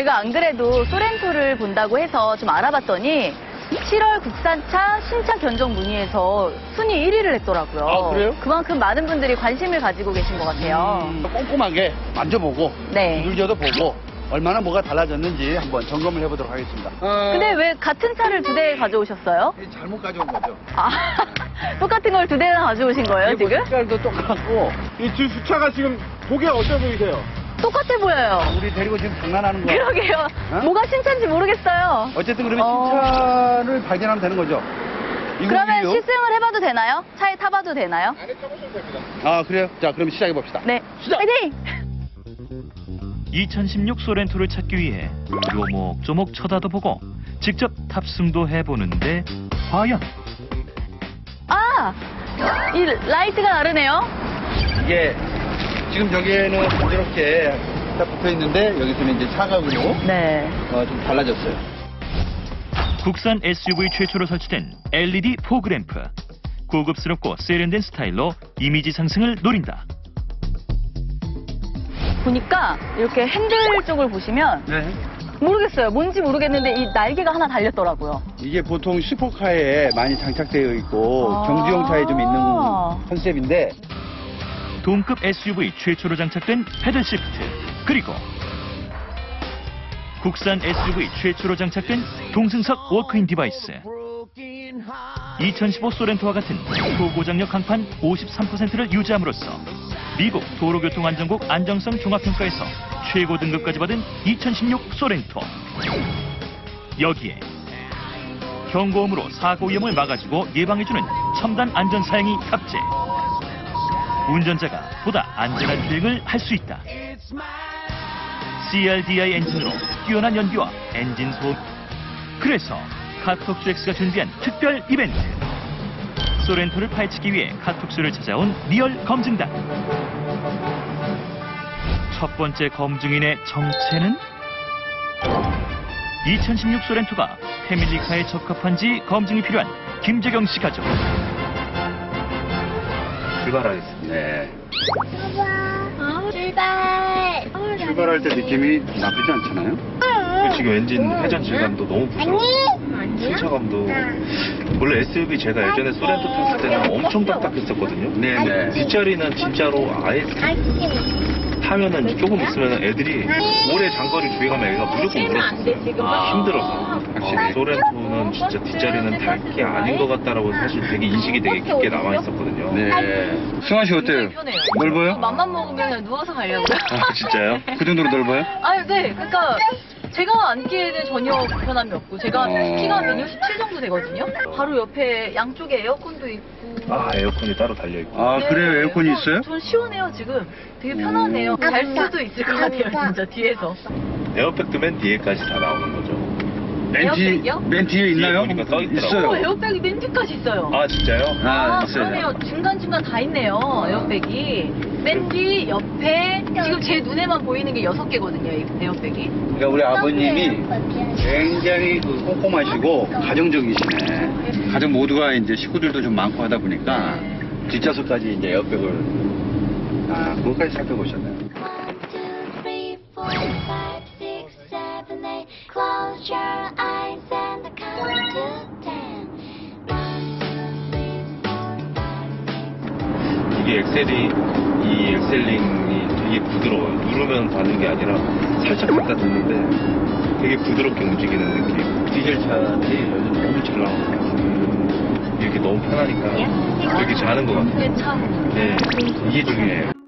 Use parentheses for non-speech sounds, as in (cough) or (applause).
제가 안 그래도 소렌토를 본다고 해서 좀 알아봤더니 7월 국산차 신차 견적 문의에서 순위 1위를 했더라고요. 아, 그래요? 그만큼 많은 분들이 관심을 가지고 계신 것 같아요. 음, 꼼꼼하게 만져보고 네. 두들겨도 보고 얼마나 뭐가 달라졌는지 한번 점검을 해보도록 하겠습니다. 어, 근데 왜 같은 차를 두 대 가져오셨어요? 잘못 가져온 거죠? 아, (laughs) 똑같은 걸 두 대나 가져오신 거예요, 뭐 지금? 색깔도 똑같고 이 주- 주차가 지금 보기에 어떠 보이세요? 똑같아 보여요. 우리 데리고 지금 장난하는 거야. 그러게요. 어? 뭐가 신차인지 모르겠어요. 어쨌든 그러면 어. 신차를 발견하면 되는 거죠? 그러면 이거 시승을 해봐도 되나요? 차에 타봐도 되나요? 안에 타보시면 됩니다. 아 그래요? 자 그럼 시작해 봅시다. 네. 시작! 파이팅! 2016 소렌토를 찾기 위해 요목조목 쳐다도 보고 직접 탑승도 해보는데 과연 아! 이 라이트가 다르네요. 이게 지금 저기에는 이렇게 딱 붙어 있는데 여기서는 이제 사각으로 네. 어, 좀 달라졌어요. 국산 SUV 최초로 설치된 LED fog lamp 고급스럽고 세련된 스타일로 이미지 상승을 노린다. 보니까 이렇게 핸들 쪽을 보시면 네. 모르겠어요. 뭔지 모르겠는데 이 날개가 하나 달렸더라고요. 이게 보통 슈퍼카에 많이 장착되어 있고 아. 경주용 차에 좀 있는 컨셉인데 동급 SUV 최초로 장착된 paddle shift 그리고 국산 SUV 최초로 장착된 동승석 walk-in device. 2015 쏘렌토와 같은 초고장력 강판 53%를 유지함으로써 미국 도로교통안전국 안정성 종합평가에서 최고 등급까지 받은 2016 쏘렌토. 여기에 경고음으로 사고 위험을 막아주고 예방해주는 첨단 안전 사양이 탑재 운전자가 보다 안전한 주행을 할 수 있다. CRDI 엔진으로 뛰어난 연비와 엔진 소음. 그래서 카톡쇼 X가 준비한 특별 이벤트. 쏘렌토를 파헤치기 위해 카톡쇼를 찾아온 real 검증단. 첫 번째 검증인의 정체는 2016 소렌토가 패밀리카에 적합한지 검증이 필요한 김재경 씨 가족. 출발하겠습니다. 네. 어, 출발. 출발할 때 느낌이 나쁘지 않잖아요. 지금 엔진 회전 질감도 너무 부드럽고? 승차감도 원래 SUV 제가 예전에 소렌토 탔을 때는 엄청 딱딱했었거든요. 네네. 뒷자리는 진짜로 아예. 타면은 조금 있으면 애들이 오래 장거리 주행하면 애가 무조건 울었어요. 아. 힘들어서. 확실히. 소렌토는 진짜 뒷자리는 탈 게 아닌 것 같다라고 사실 되게 인식이 되게 깊게 남아 있었거든요. 네. 승환 씨 어때요? 편해요. 넓어요? 맘만 먹으면 누워서 가려고요. 아, 진짜요? (laughs) 그 정도로 넓어요? 아, 네. 그러니까 제가 앉기에는 전혀 불편함이 없고 제가 어. 키가 167 정도 되거든요. 바로 옆에 양쪽에 에어컨도 있고. 아, 에어컨이 따로 달려 있고. 아 네. 그래요? 에어컨이 있어요? 전 시원해요 지금. 되게 편하네요. 음. 잘 수도 있을 것 같아요 진짜 뒤에서. 에어백도 맨 뒤에까지 다 나오는 거죠. 맨 뒤, 에어백이요? 맨 뒤에 있나요? 보니까 써 있더라고요. 있어요. 어, 에어백이 맨 뒤까지 있어요. 아, 진짜요? 아, 그러네요. 있어요. 중간중간 다 있네요, 에어백이. 맨 뒤, 옆에, 지금 제 눈에만 보이는 게 여섯 개거든요, 이 에어백이. 그러니까 우리 아버님이 굉장히 그 꼼꼼하시고 가정적이시네. 가족 모두가 이제 식구들도 좀 많고 하다 보니까 뒷좌석까지 이제 에어백을 아 그것까지 살펴보셨네요. Seven, eight. Close your eyes and count to ten. One, two, three, four, five, six. 이게 엑셀이 이 엑셀링이 되게 부드러워요. 누르면 가는 게 아니라 살짝 갖다 댔는데 되게 부드럽게 움직이는 느낌. 디젤 차들이 요즘 너무 잘 나오고 이렇게 너무 편하니까 되게 잘하는 것 같아요. 참. 네, 이게 중요해요.